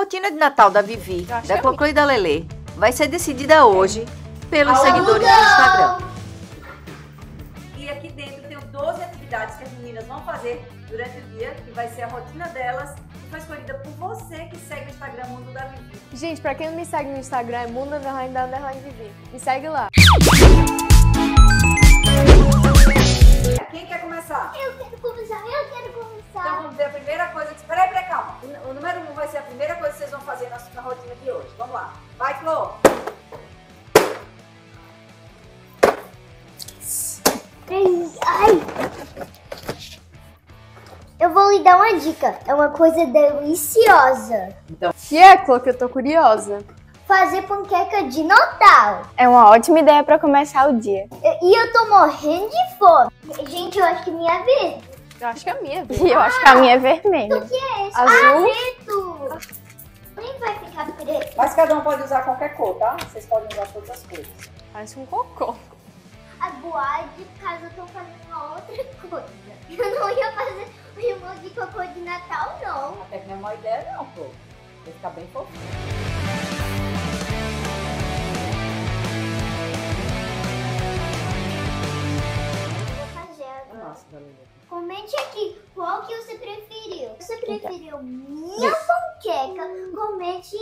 rotina de Natal da Vivi, da é Cloclo e da Lelê vai ser decidida hoje pelos seguidores do Instagram. E aqui dentro tem 12 atividades que as meninas vão fazer durante o dia, que vai ser a rotina delas, que foi escolhida por você que segue o Instagram Mundo da Vivi. Gente, pra quem não me segue no Instagram, é mundo underline da underline Vivi. Me segue lá. Quem quer começar? Eu quero começar, eu quero Então vamos ver a primeira coisa que. Peraí, peraí, calma. O, número um vai ser a primeira coisa que vocês vão fazer na, na rotina de hoje. Vamos lá. Vai, Clô. Ai. Eu vou lhe dar uma dica. É uma coisa deliciosa. Que é, Clô, que eu tô curiosa. Fazer panqueca de Natal. É uma ótima ideia pra começar o dia. E e eu tô morrendo de fome. Gente, eu acho que minha vez. Eu acho que é a minha, viu? E eu acho que a minha é vermelha. O que é esse? Azul. Ah, preto. Nem vai ficar preto. Mas cada um pode usar qualquer cor, tá? Vocês podem usar todas as cores. Parece um cocô. A boate, caso eu tô fazendo uma outra coisa. Eu não ia fazer o irmão de cocô de Natal, não. Até que não é uma ideia, não, Clô. Vai ficar bem fofinho. Nossa. Comente aqui qual que você preferiu. Se você preferiu minha panqueca, comente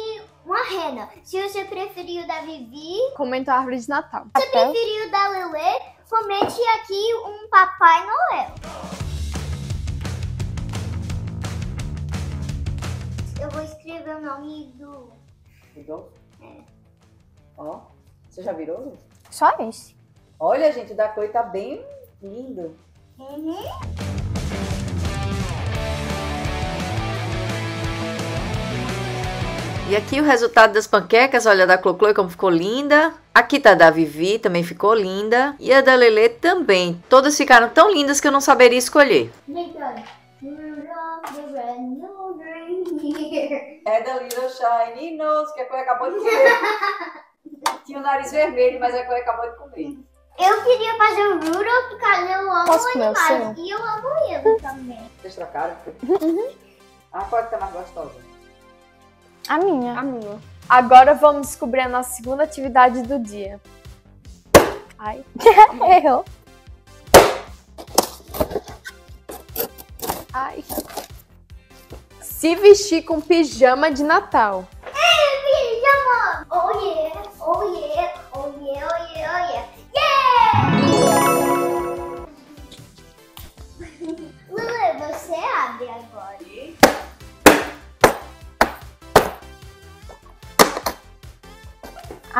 uma rena. Se você preferiu da Vivi, Comenta a árvore de Natal. se você preferiu da Lelê, comente aqui um Papai Noel. Eu vou escrever o nome do. Mudou? Ó, você já virou? Só esse. Olha, gente, o da cor tá bem lindo. E aqui o resultado das panquecas, olha, da Cloclo como ficou linda. Aqui tá a da Vivi, também ficou linda. E a da Lelê também. Todas ficaram tão lindas que eu não saberia escolher. É da Little Shiny Nose, que a Chloe acabou de comer. Tinha o nariz vermelho, mas a Chloe acabou de comer. Eu queria fazer o Rudolph porque eu amo Posso animais. E eu amo ele também. Vocês trocaram? Ah, qual que tá mais gostosa? A minha. A minha. Agora vamos descobrir a nossa segunda atividade do dia. Ai. Errou. Ai. Se vestir com pijama de Natal. Pijama! Oh yeah, oh yeah,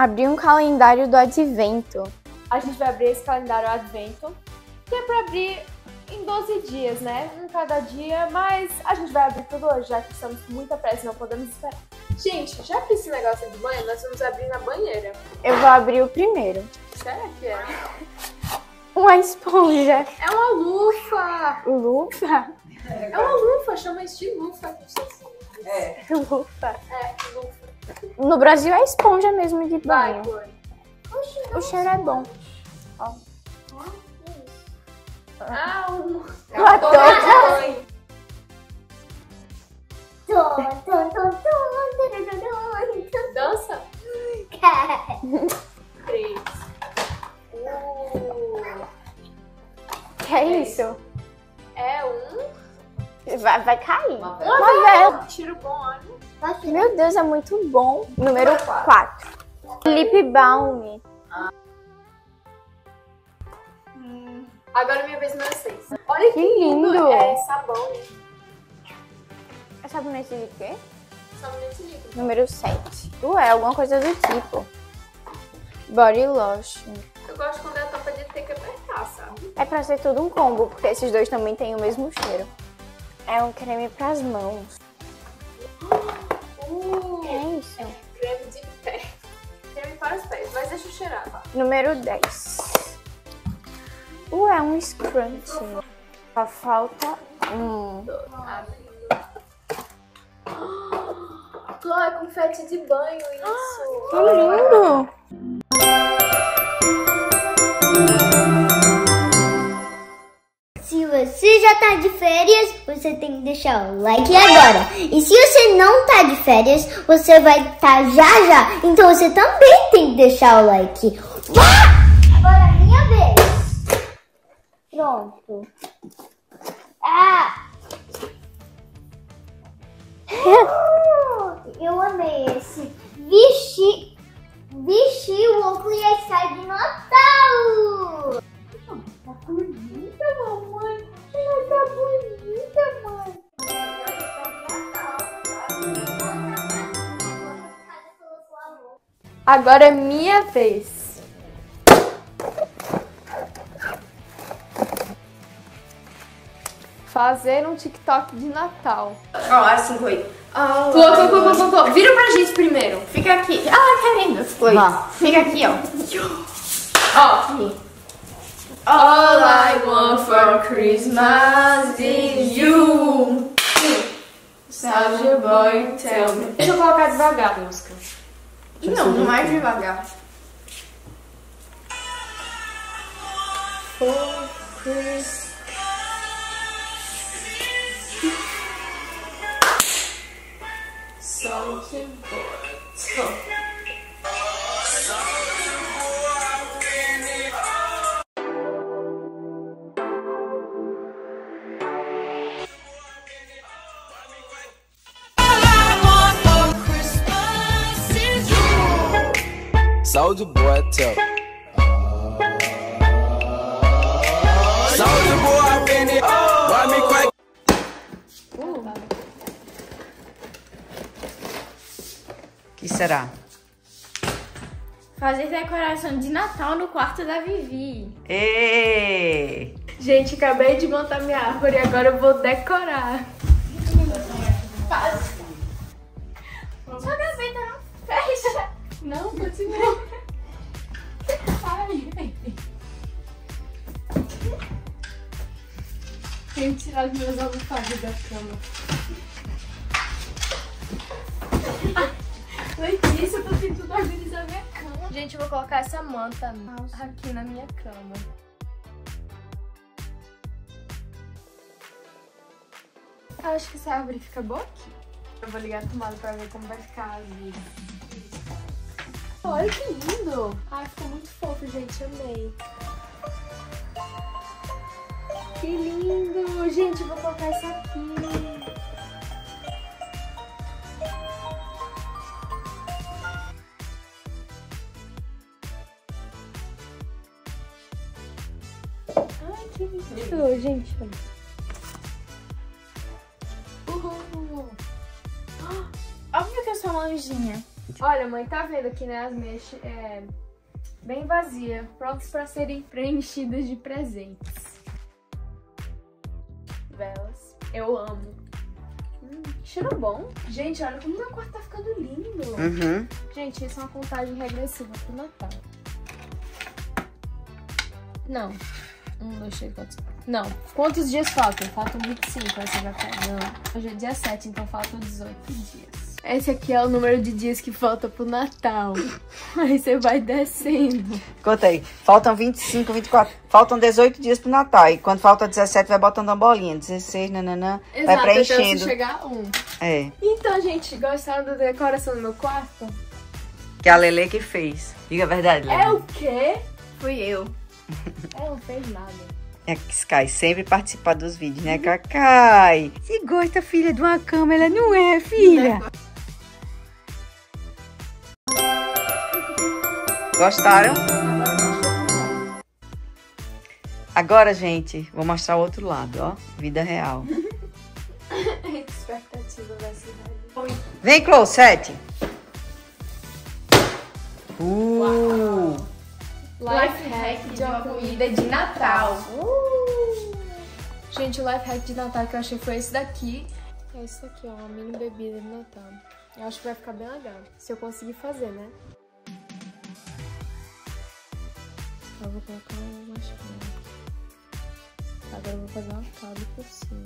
Abri um calendário do advento. A gente vai abrir esse calendário advento, que é pra abrir em 12 dias, né? Um cada dia, mas a gente vai abrir tudo hoje, já que estamos com muita pressa, não podemos esperar. Gente, já que esse negócio é de banho, nós vamos abrir na banheira. Eu vou abrir o primeiro. Será que é? Uma esponja. É uma lufa! Lufa? É uma lufa, chama isso de lufa. É. Lufa. É, lufa. No Brasil é esponja mesmo de Vai, banho. Chloe. O cheiro é bom. Ah, um... Uma touca. Tom, tom, tom, tom, tom, tom, Dança? Deus, é muito bom. Número 4. Lip balm. Agora é minha vez número seis. Olha que, Que lindo. É sabão. É sabonete de quê? Sabonete líquido. Número 7. Ué, alguma coisa do tipo. Body lotion. Eu gosto quando é a tampa de ter que apertar, sabe? É pra ser tudo um combo, porque esses dois também têm o mesmo cheiro. É um creme pras mãos. Número 10. Ué, um scrunchie. Só falta um. Ah, é confete de banho isso. Que lindo! Se você já já tá de férias, você tem que deixar o like agora. E se você não tá de férias, você vai estar tá já já. Então você também tem que deixar o like. Agora é minha vez. Pronto. Ah! Eu amei esse. Vixe, vixe o óculos e a sai de Natal. Tá bonita, mamãe. Ela tá bonita, mãe. Agora é minha vez. Fazer um TikTok de Natal. Ó, assim foi. Oh, Pô, pô, pô, pô, pô, pô. Vira pra gente primeiro. Fica aqui. Ah, querendo. Foi. Fica aqui, ó. Ó. All I want for Christmas is you. Soldier boy, tell me. Deixa eu colocar devagar a música. Não, não mais devagar. For Christmas. Soldier boy, tell me. Soldier boy, tell. Fazer decoração de Natal no quarto da Vivi. Ê! Gente, acabei de montar minha árvore e agora eu vou decorar. Sua gaveta não fecha. Não, continua. Ai, Tenho que tirar os meus almofados da cama. Letícia, eu tô organizar minha cama. Gente, eu vou colocar essa manta aqui na minha cama. Eu acho que essa árvore fica boa aqui. Eu vou ligar a tomada pra ver como vai ficar a. Olha que lindo! Ai, ficou muito fofo, gente. Amei. Que lindo! Gente, eu vou colocar isso aqui. Lindo, gente. Uhul. Óbvio que eu sou uma anjinha. Olha, mãe, tá vendo aqui, né? As meias é, bem vazias, prontas para serem preenchidas de presentes. Velas. Eu amo. Hum, cheiro bom. Gente, olha como meu quarto tá ficando lindo. Uhum. Gente, isso é uma contagem regressiva pro Natal. Não. Um, dois, três, quatro, cinco. Não. Quantos dias faltam? Faltam 25. Aí você vai ficar. Não. Hoje é dia 7, então faltam 18 dias. Esse aqui é o número de dias que falta pro Natal. Aí você vai descendo. Conta aí. Faltam 25, 24. Faltam 18 dias pro Natal. E quando falta 17, vai botando uma bolinha. 16, nananã. vai Exato, até você preenchendo. chegar a um. É. Então, gente, gostaram da decoração do meu quarto? Que a Lele que fez. Diga a verdade, Lele. É o quê? Fui eu. Ela não fez nada. É que Sky sempre participa dos vídeos, né, Cacai? Se gosta, filha, de uma cama, ela não é, filha. Gostaram? Agora, gente, vou mostrar o outro lado, ó. Vida real. Expectativa da cidade. Vem, Clô, sete. De uma comida de Natal. Uh! Gente, o life hack de Natal que eu achei foi esse daqui. É esse daqui, ó, uma mini bebida de Natal. Eu acho que vai ficar bem legal. Se eu conseguir fazer, né? Eu vou colocar uma marshmallow. Agora eu vou fazer uma calda por cima.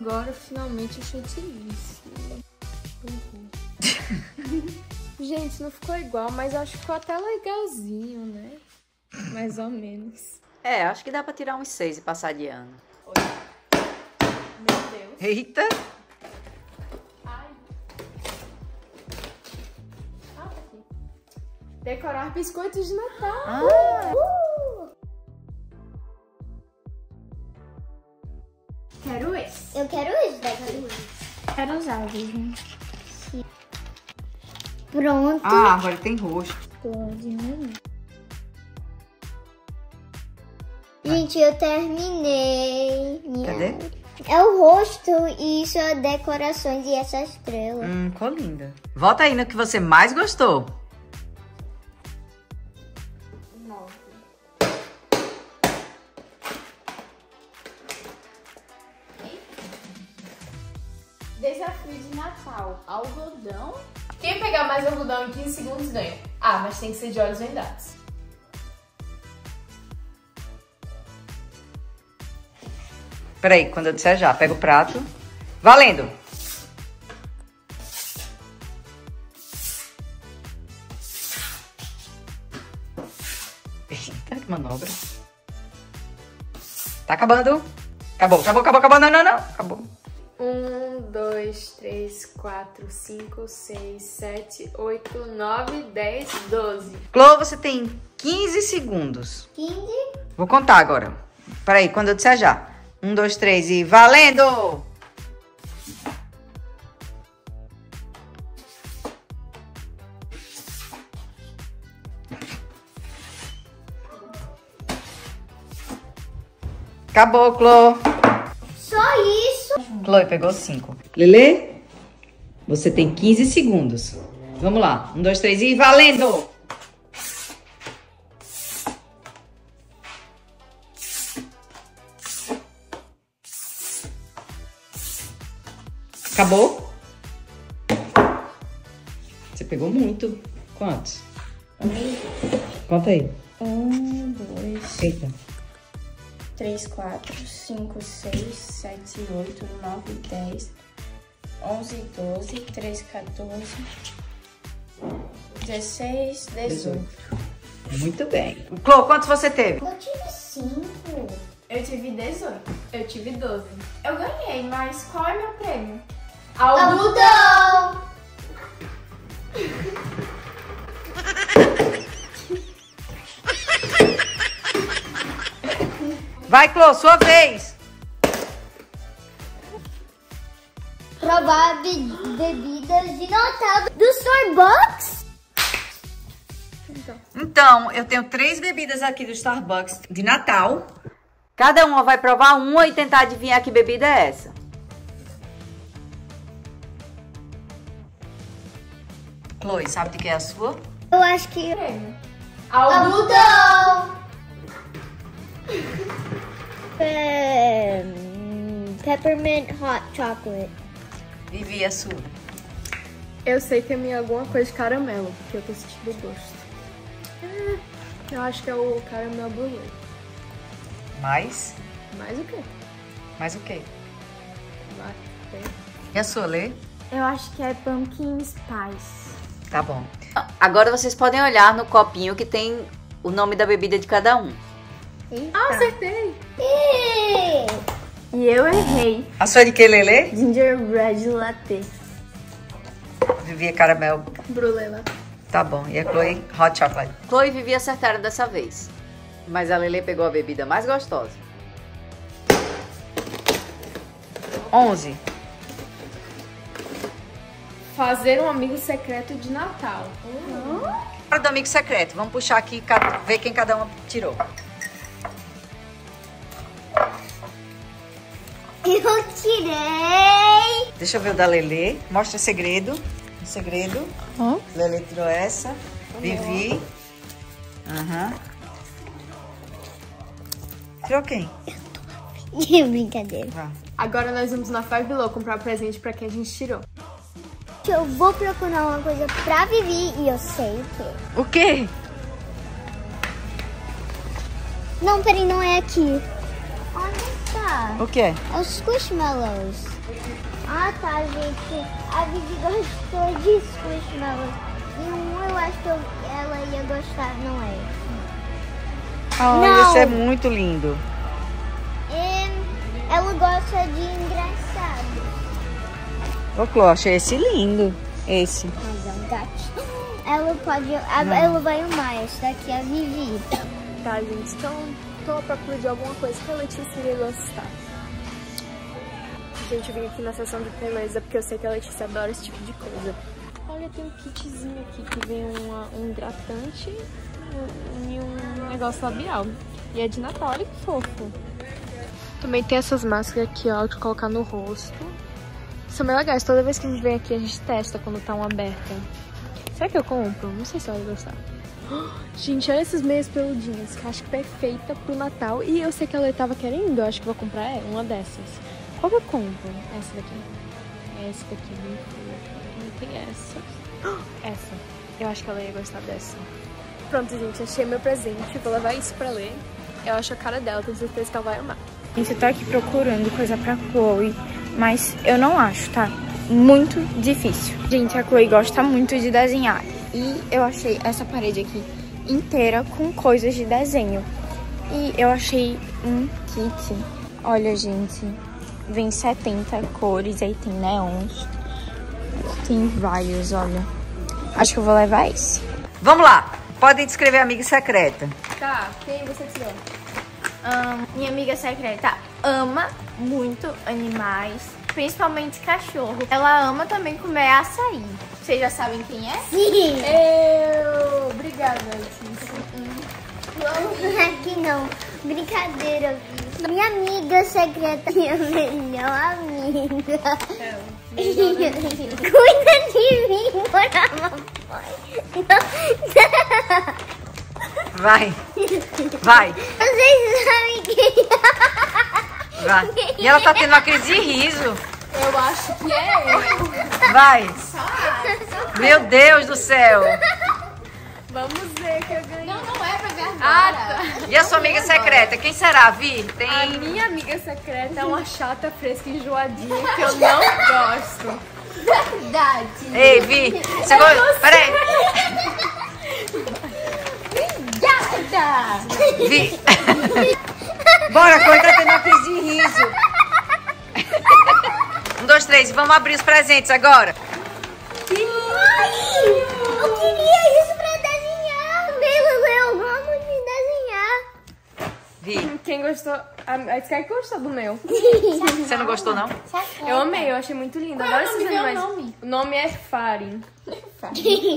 Agora finalmente o chantilly. Uhum. Gente, não ficou igual, mas acho que ficou até legalzinho, né? Mais ou menos. É, acho que dá pra tirar uns seis e passar de ano. Meu Deus. Eita! Ai. Ah, tá aqui. Decorar biscoitos de Natal. Ah, Quero esse. Eu quero isso daqui. Quero usar, viu? Pronto. ah, agora tem rosto. Gente, eu terminei. Cadê? É o rosto e isso é decorações e essa estrela. Hum, ficou linda. Volta aí no que você mais gostou. Desafio de Natal. Algodão. Quem pegar mais algodão em 15 segundos ganha. Ah, mas tem que ser de olhos vendados. Peraí, quando eu disser já, pega o prato. Valendo! Eita, que manobra. Tá acabando. Acabou, acabou, acabou, acabou. Não, não, não. Acabou. Um, dois, três, quatro, cinco, seis, sete, oito, nove, dez, doze. Clô, você tem 15 segundos. 15. Vou contar agora. Peraí, quando eu disser já. Um, dois, três e valendo! Acabou, Clô. Chloe pegou cinco. Lele, você tem 15 segundos. Vamos lá. Um, dois, três e valendo! Acabou? Você pegou muito. Quantos? Conta aí. Um, dois, Eita. Três, quatro, cinco, seis, sete, oito, nove, dez, onze, doze, treze, 14, 16, 18. Muito bem. Clô, quantos você teve? Eu tive 5. Eu tive 18. Eu tive 12. Eu ganhei, mas qual é meu prêmio? Algodão. Vai, Clô, sua vez. Provar be- bebidas de Natal do Starbucks. Então, eu tenho três bebidas aqui do Starbucks de Natal. Cada uma vai provar uma e tentar adivinhar que bebida é essa. Chloe, sabe de que é a sua? Eu acho que... Algodão. Peppermint hot chocolate. Vivi, a sua. Eu sei que é minha alguma coisa de caramelo, porque eu tô sentindo o gosto. É, eu acho que é o caramelo brulee. Mais? Mais o quê? Mais o quê? Vai, tem. E a sua, Lê? Eu acho que é Pumpkin Spice. Tá bom. Agora vocês podem olhar no copinho que tem o nome da bebida de cada um. Ah, acertei. Ih, E eu errei. A sua é de que, Lelê? Gingerbread Latte. Vivi é caramelo. Brulé lá. Tá bom. E a Chloe, hot chocolate. Chloe e Vivi acertaram dessa vez. Mas a Lele pegou a bebida mais gostosa. 11. Fazer um amigo secreto de Natal. Hora do amigo secreto. Vamos puxar aqui e ver quem cada uma tirou. Eu tirei. Deixa eu ver o da Lelê. Mostra segredo. O segredo. Lelê tirou essa. Vivi. Aham. Tirou quem? Brincadeira. Vá. Agora nós vamos na Five Below comprar presente pra quem a gente tirou. Eu vou procurar uma coisa pra Vivi e eu sei o quê. O quê? Não, peraí, não é aqui. Onde tá? O quê? É os Squishmallows. Ah, tá, gente. A Vivi gostou de Squishmallows. E um eu acho que ela ia gostar, não é? Não. esse é muito lindo. É, ela gosta de engraçado. Ô, Clô, achei esse lindo. Esse. Mas é um gatinho. Ela pode. a- Ela vai amar. Esse daqui é a Vivi. Tá, gente, então tô à procura de alguma coisa que a Letícia iria gostar. Gente, eu vim aqui na seção de beleza porque eu sei que a Letícia adora esse tipo de coisa. Olha, tem um kitzinho aqui que vem uma- um hidratante e um negócio labial. E é de Natal, olha que fofo. Também tem essas máscaras aqui, ó, de colocar no rosto. São bem legais, toda vez que a gente vem aqui a gente testa quando tá uma aberta. Será que eu compro? Não sei se ela vai gostar. Gente, olha essas meias peludinhas, que acho perfeita pro Natal. E eu sei que ela tava querendo, eu acho que vou comprar é, uma dessas. Qual que eu compro? Essa daqui. Essa daqui, bem fofa. E Tem essa. Essa. Eu acho que ela ia gostar dessa. Pronto, gente, achei meu presente. Vou levar isso pra ler. Eu acho a cara dela, tenho certeza que ela vai amar. Gente, eu tô aqui procurando coisa pra Chloe, mas eu não acho, tá? Muito difícil. Gente, a Chloe gosta muito de desenhar e eu achei essa parede aqui inteira com coisas de desenho. E eu achei um kit. Olha, gente, vem 70 cores, aí tem neons. Tem vários, olha. Acho que eu vou levar esse. Vamos lá. Podem descrever a amiga secreta. Tá, quem você tirou? Ahn, minha amiga secreta ama muito animais, principalmente cachorro. Ela ama também comer açaí. Vocês já sabem quem é? Sim. Eu! Obrigada, Letícia. Aqui não. Brincadeira, Vi. Minha amiga secreta. Minha melhor amiga. Cuida de mim, mamãe. Vai. Vai. Vocês sabem quem é? Vai. E ela tá tendo uma crise de riso. Eu acho que é eu. Vai. Meu Deus do céu. Vamos ver que eu ganhei. Não, não é pra ver Ah, tá. E a sua amiga secreta? Quem será, Vi? A Tem. minha amiga secreta é uma chata, fresca e enjoadinha que eu não gosto. Verdade. Ei, Vi. Você go... Peraí. Vi. Bora, uma crise de riso. Um, dois, três. Vamos abrir os presentes agora. Ai, eu queria isso pra desenhar. Meu, eu amo de desenhar. Vi. Quem gostou? A Sky gostou do meu. Você não gostou, não? Eu amei, eu achei muito lindo. Adoro esses animais. nome? O nome é Farin.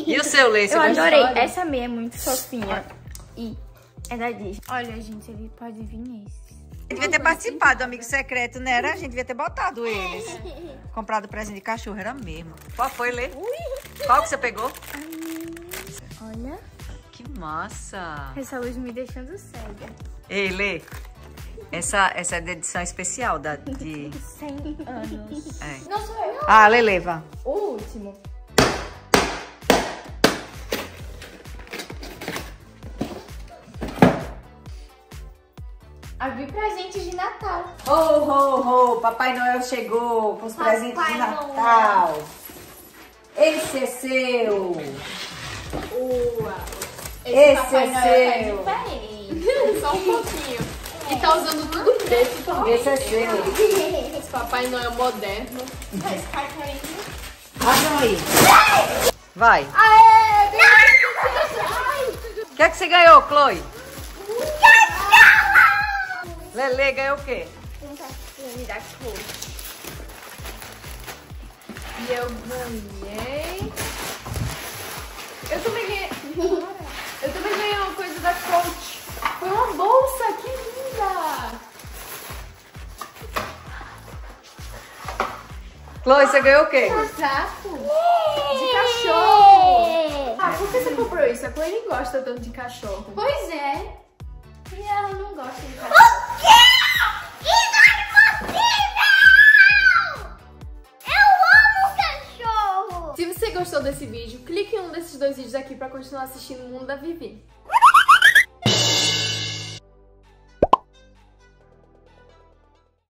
E o seu, Lê? Você Eu adorei. Essa meia é muito fofinha. E é da Disney. Olha, gente, ele pode vir nesse. devia ter participado do amigo secreto, né? Era? A gente devia ter botado eles. Comprado presente de cachorro, era mesmo. Qual foi, Lê? Qual que você pegou? Olha, Que massa! essa luz me deixando cega. Ei, Lê, essa, essa é da edição especial da, de... 100 anos. É. Não sou eu. Ah, Lê, leva. O último. Abri presentes de Natal. Ho, ho, ho! Papai Noel chegou com os presentes de Natal. Esse é seu. Esse Papai é Noel tá seu. diferente. Só um pouquinho. E tá usando tudo preto também. Esse é seu. Esse Papai Noel moderno. Abram aí. Vai. O que é que você ganhou, Chloe? Lele ganhou o quê? Me dá cor. E eu ganhei. Eu também ganhei. Eu também ganhei uma coisa da Coach. Foi uma bolsa, que linda! Chloe, você ganhou o quê? Saco de cachorro. Ah, por que você comprou isso? A Chloe nem gosta tanto de cachorro. Pois é. E ela não gosta de cachorro. Vídeo, clique em um desses dois vídeos aqui pra continuar assistindo o Mundo da Vivi.